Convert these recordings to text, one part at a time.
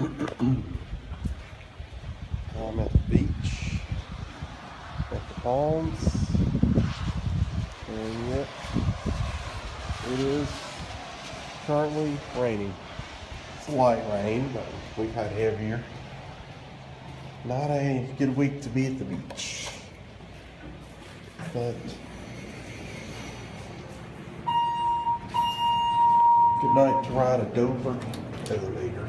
I'm at the beach, at the palms, and yet it is currently raining. It's light rain, but we've had heavier. Not a good week to be at the beach, but good night to ride a Dover elevator.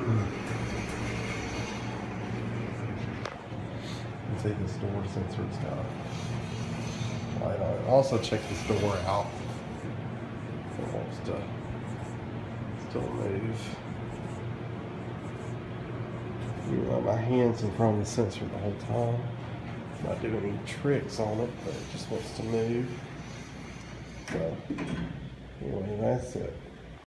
and see this door sensor's got a light on. Also check this door out. If it wants to still move. You know, my hand's in front of the sensor the whole time. Not doing any tricks on it, but it just wants to move. So, anyway, that's it.